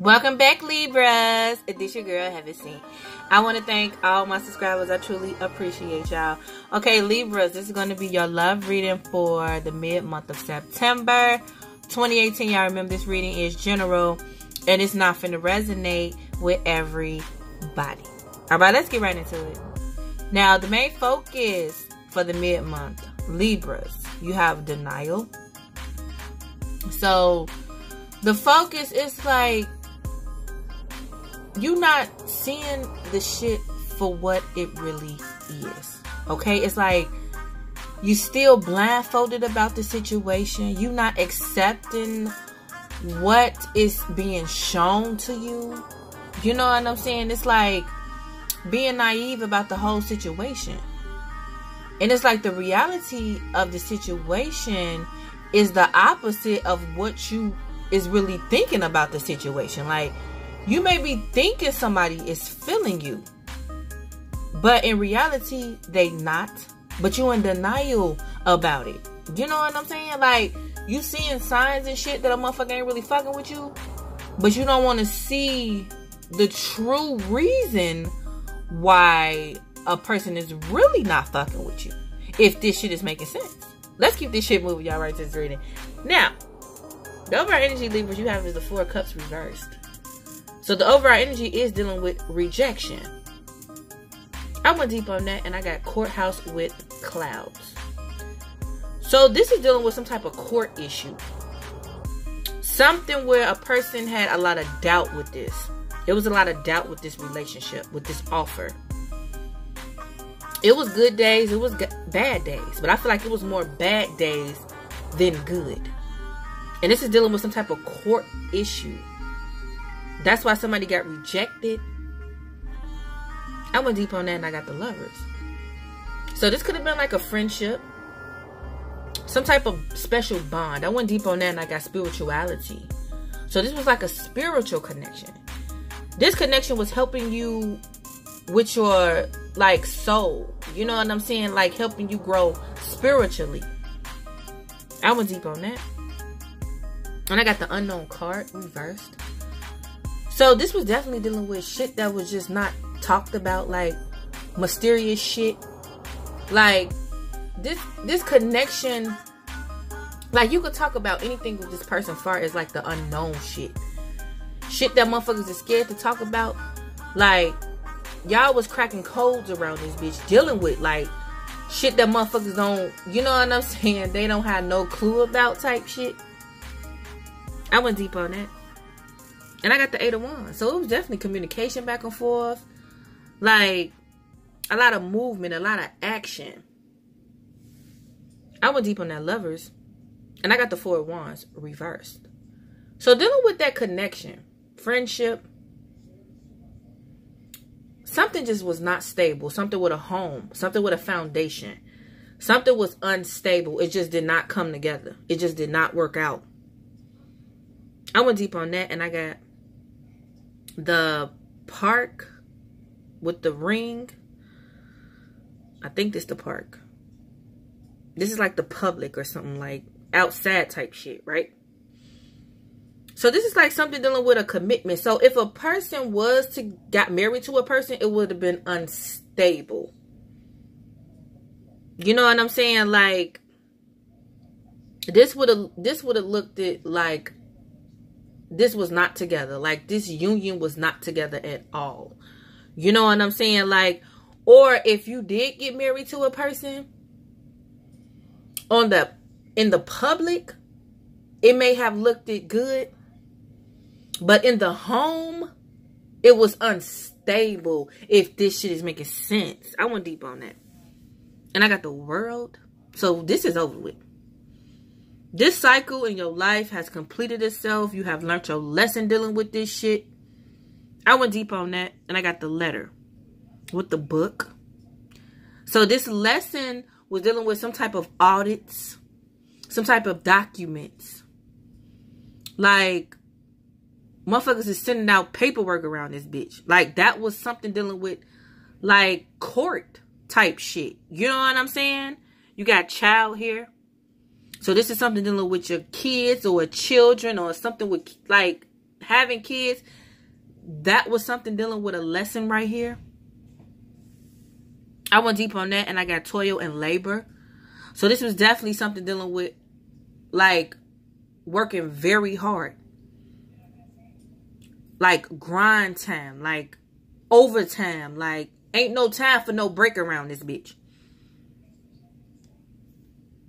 Welcome back, Libras. This your girl, Heaven Sent. I want to thank all my subscribers. I truly appreciate y'all. Okay, Libras, this is going to be your love reading for the mid-month of September 2018. Y'all remember this reading is general and it's not going to resonate with everybody. All right, let's get right into it. Now, the main focus for the mid-month, Libras, you have denial. So, the focus is like you not seeing the shit for what it really is. Okay? It's like you still blindfolded about the situation. You not accepting what is being shown to you. You know what I'm saying? It's like being naive about the whole situation. And it's like the reality of the situation is the opposite of what you is really thinking about the situation. Like you may be thinking somebody is feeling you, but in reality, they not. But you in denial about it. You know what I'm saying? Like you seeing signs and shit that a motherfucker ain't really fucking with you, but you don't want to see the true reason why a person is really not fucking with you. If this shit is making sense. Let's keep this shit moving, y'all, right this reading. Now, the overall energy levers you have is the Four Cups reversed. So the overall energy is dealing with rejection. I went deep on that and I got courthouse with clouds. So this is dealing with some type of court issue. Something where a person had a lot of doubt with this. There was a lot of doubt with this relationship, with this offer. It was good days, it was bad days, but I feel like it was more bad days than good. And this is dealing with some type of court issue. That's why somebody got rejected. I went deep on that and I got the lovers. So this could have been like a friendship. Some type of special bond. I went deep on that and I got spirituality. So this was like a spiritual connection. This connection was helping you with your like soul. You know what I'm saying? Like helping you grow spiritually. I went deep on that. And I got the unknown card reversed. So this was definitely dealing with shit that was just not talked about, like mysterious shit. Like this this connection like you could talk about anything with this person far as like the unknown shit. Shit that motherfuckers are scared to talk about. Like y'all was cracking codes around this bitch dealing with like shit that motherfuckers don't you know what I'm saying? They don't have no clue about type shit. I went deep on that. And I got the eight of wands. So it was definitely communication back and forth. Like a lot of movement, a lot of action. I went deep on that lovers. And I got the four of wands reversed. So dealing with that connection, friendship, something just was not stable. Something with a home, something with a foundation. Something was unstable. It just did not come together. It just did not work out. I went deep on that and I got the park with the ring. I think this the park. This is like the public or something like outside type shit, right? So this is like something dealing with a commitment. So if a person was to got married to a person, it would have been unstable. You know what I'm saying? Like this would have this would have looked at like this was not together. Like this union was not together at all. You know what I'm saying? Like, or if you did get married to a person on the in the public, it may have looked it good. But in the home, it was unstable if this shit is making sense. I went deep on that. And I got the world. So this is over with. This cycle in your life has completed itself. You have learned your lesson dealing with this shit. I went deep on that and I got the letter with the book. So this lesson was dealing with some type of audits, some type of documents. Like, motherfuckers is sending out paperwork around this bitch. Like, that was something dealing with, like, court type shit. You know what I'm saying? You got child here. So this is something dealing with your kids or children or something with like having kids, that was something dealing with a lesson right here. I went deep on that and I got toil and labor. So this was definitely something dealing with like working very hard. Like grind time, like overtime, like ain't no time for no break around this bitch.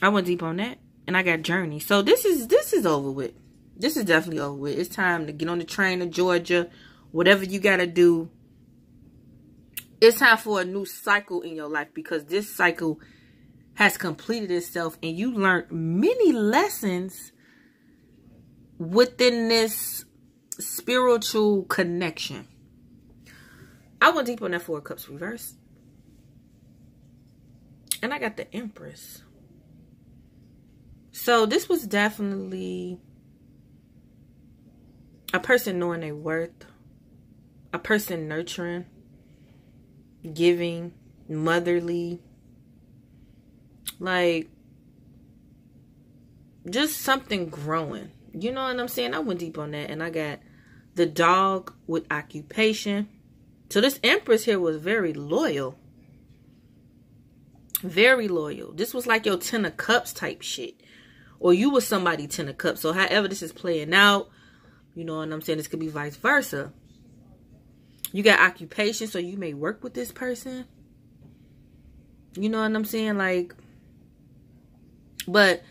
I went deep on that and I got journey. So this is this is over with. This is definitely over with. It's time to get on the train to Georgia. Whatever you gotta do. It's time for a new cycle in your life because this cycle has completed itself and you learned many lessons within this spiritual connection. I went deep on that Four Cups reverse. And I got the Empress. So this was definitely a person knowing their worth, a person nurturing, giving, motherly, like just something growing. You know what I'm saying? I went deep on that and I got the dog with occupation. So this Empress here was very loyal. Very loyal. This was like your Ten of Cups type shit. Or you were somebody Ten of Cups. So however this is playing out, you know what I'm saying? This could be vice versa. You got occupation, so you may work with this person. You know what I'm saying? Like, but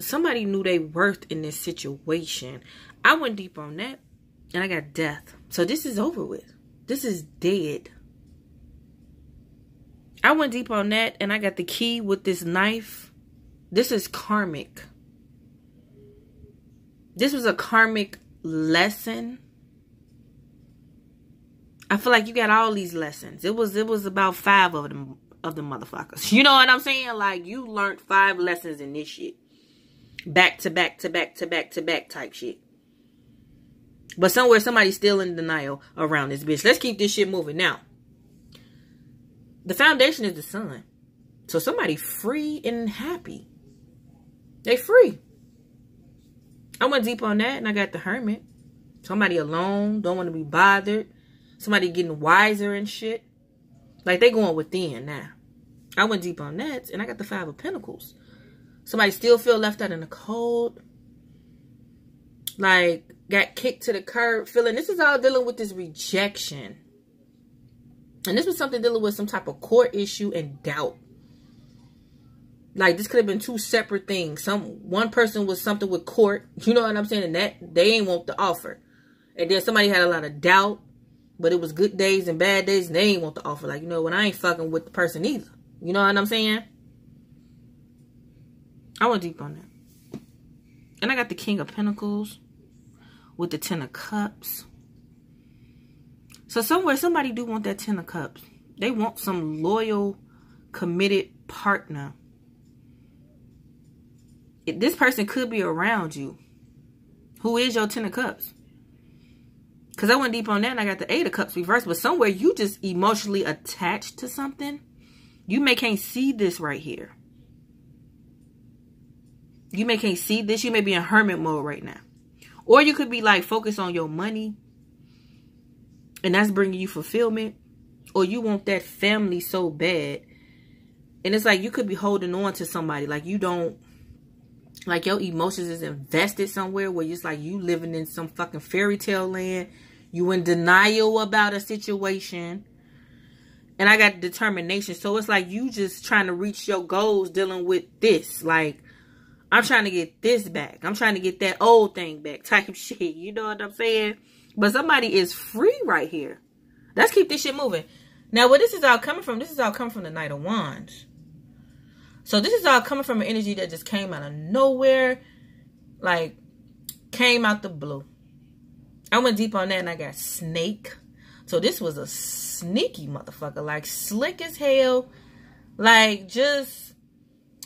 somebody knew they worth in this situation. I went deep on that and I got death. So this is over with. This is dead. I went deep on that and I got the key with this knife. This is karmic. This was a karmic lesson. I feel like you got all these lessons. It was it was about five of them of the motherfuckers. You know what I'm saying? Like you learned five lessons in this shit. Back to back to back to back to back type shit. But somewhere somebody's still in denial around this bitch. Let's keep this shit moving. Now, the foundation is the sun. So somebody free and happy. They free. I went deep on that and I got the hermit. Somebody alone, don't want to be bothered. Somebody getting wiser and shit. Like they going within now. I went deep on that and I got the five of pentacles. Somebody still feel left out in the cold. Like got kicked to the curb feeling this is all dealing with this rejection. And this was something dealing with some type of court issue and doubt. Like this could have been two separate things. Some one person was something with court, you know what I'm saying, and that they ain't want the offer. And then somebody had a lot of doubt but it was good days and bad days, and they ain't want the offer. Like, you know, when I ain't fucking with the person either. You know what I'm saying? I went deep on that. And I got the King of Pentacles with the Ten of Cups. So somewhere, somebody do want that Ten of Cups. They want some loyal, committed partner. This person could be around you. Who is your Ten of Cups? Because I went deep on that and I got the Eight of Cups reversed. But somewhere you just emotionally attached to something. You may can't see this right here. You may can't see this. You may be in hermit mode right now. Or you could be like focused on your money. And that's bringing you fulfillment. Or you want that family so bad. And it's like you could be holding on to somebody. Like you don't like your emotions is invested somewhere where it's like you living in some fucking fairy tale land. You in denial about a situation. And I got determination. So it's like you just trying to reach your goals dealing with this. Like, I'm trying to get this back. I'm trying to get that old thing back type shit. You know what I'm saying? But somebody is free right here. Let's keep this shit moving. Now, where this is all coming from, this is all coming from the Knight of Wands. So this is all coming from an energy that just came out of nowhere. Like, came out the blue. I went deep on that and I got snake. So this was a sneaky motherfucker. Like, slick as hell. Like, just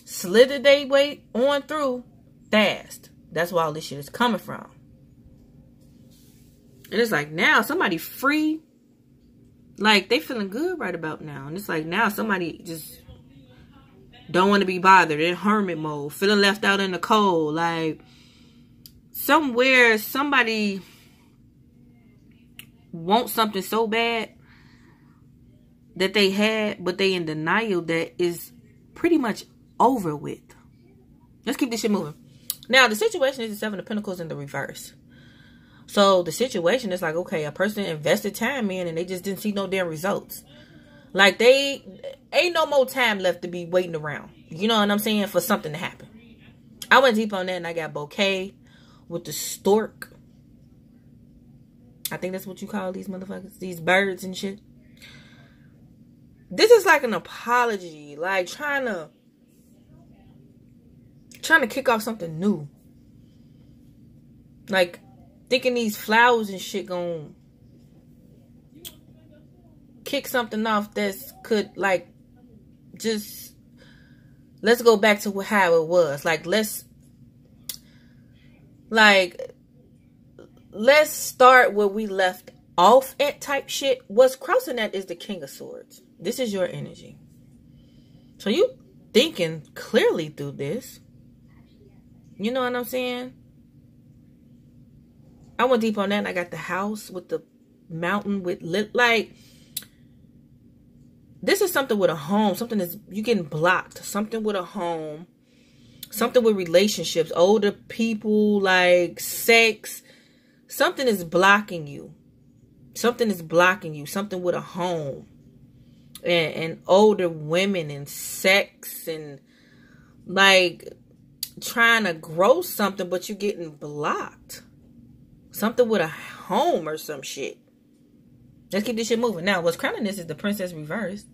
slithered their way on through fast. That's where all this shit is coming from. And it's like, now somebody free. Like, they feeling good right about now. And it's like, now somebody just don't want to be bothered in hermit mode, feeling left out in the cold. Like somewhere somebody wants something so bad that they had, but they in denial that is pretty much over with. Let's keep this shit moving. Now, the situation is the Seven of Pentacles in the reverse. So the situation is like, okay, a person invested time in and they just didn't see no damn results. Like they ain't no more time left to be waiting around. You know what I'm saying? For something to happen. I went deep on that and I got bouquet with the stork. I think that's what you call these motherfuckers. These birds and shit. This is like an apology. Like trying to trying to kick off something new. Like thinking these flowers and shit going kick something off that's could like just let's go back to how it was. Like let's like let's start where we left off at type shit. What's crossing that is the King of Swords. This is your energy. So you thinking clearly through this. You know what I'm saying? I went deep on that I got the house with the mountain with lit like this is something with a home, something that's you getting blocked, something with a home, something with relationships, older people, like sex, something is blocking you. Something is blocking you, something with a home. And, and older women and sex and like trying to grow something, but you're getting blocked. Something with a home or some shit. Let's keep this shit moving. Now, what's crowning this is the princess reversed.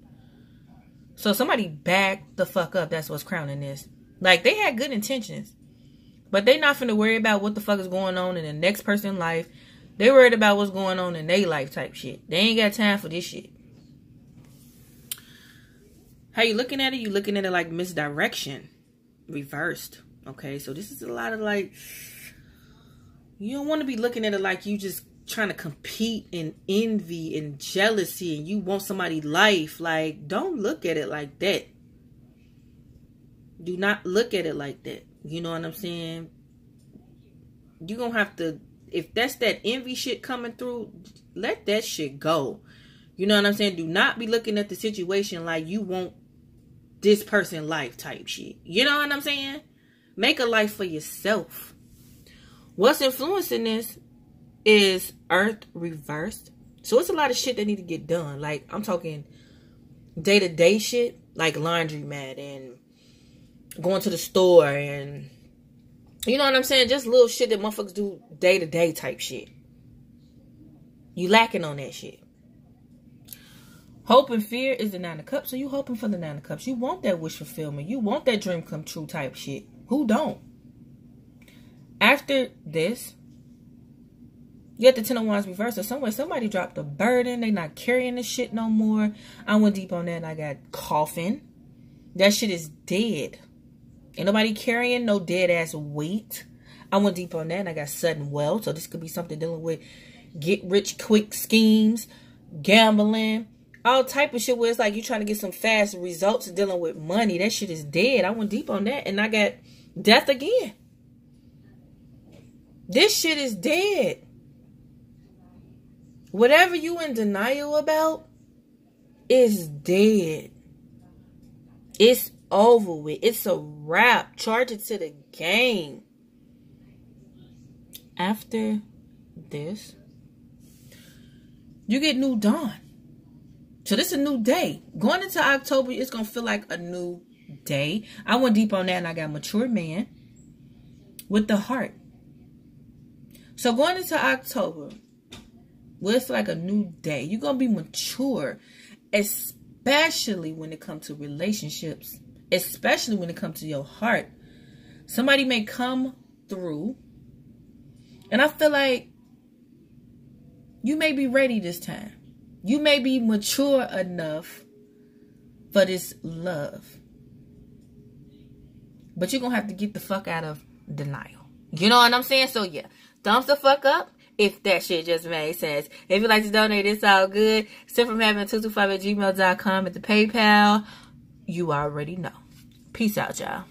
So somebody back the fuck up. That's what's crowning this. Like they had good intentions, but they not finna worry about what the fuck is going on in the next person's life. They worried about what's going on in their life type shit. They ain't got time for this shit. How you looking at it? You looking at it like misdirection, reversed. Okay, so this is a lot of like you don't want to be looking at it like you just trying to compete and envy and jealousy and you want somebody's life. Like, don't look at it like that. Do not look at it like that. You know what I'm saying? You're going to have to, if that's that envy shit coming through, let that shit go. You know what I'm saying? Do not be looking at the situation like you want this person life type shit. You know what I'm saying? Make a life for yourself. What's influencing this is Earth reversed. So it's a lot of shit that need to get done. Like I'm talking day to day shit, like laundromat and going to the store and you know what I'm saying? Just little shit that motherfuckers do day to day type shit. You lacking on that shit. Hope and fear is the nine of cups. So you hoping for the nine of cups. You want that wish fulfillment. You want that dream come true type shit. Who don't? After this, you got the Ten of Wands reversed. So somewhere somebody dropped a burden. They not carrying the shit no more. I went deep on that and I got coffin. That shit is dead. Ain't nobody carrying no dead ass weight. I went deep on that and I got sudden wealth. So this could be something dealing with get rich quick schemes, gambling, all type of shit where it's like you're trying to get some fast results dealing with money. That shit is dead. I went deep on that and I got death again. This shit is dead. Whatever you in denial about is dead. It's over with. It's a wrap. Charge it to the game. After this, you get new dawn. So this is a new day. Going into October, it's gonna feel like a new day. I went deep on that and I got mature man with the heart. So going into October, well, it's like a new day. You're going to be mature, especially when it comes to relationships, especially when it comes to your heart. Somebody may come through, and I feel like you may be ready this time. You may be mature enough for this love. But you're going to have to get the fuck out of denial. You know what I'm saying? So, yeah, thumbs the fuck up if that shit just made sense. If you'd like to donate, it's all good. Sent from Heaven 225 at gmail.com at the PayPal. You already know. Peace out, y'all.